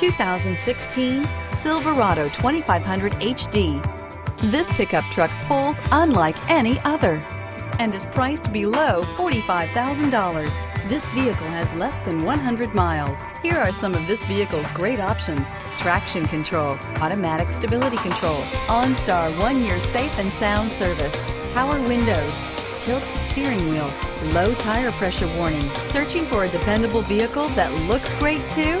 2016 Silverado 2500 HD. This pickup truck pulls unlike any other and is priced below $45,000. This vehicle has less than 100 miles. Here are some of this vehicle's great options. Traction control, automatic stability control, OnStar one-year safe and sound service, power windows, tilt steering wheel, low tire pressure warning. Searching for a dependable vehicle that looks great too?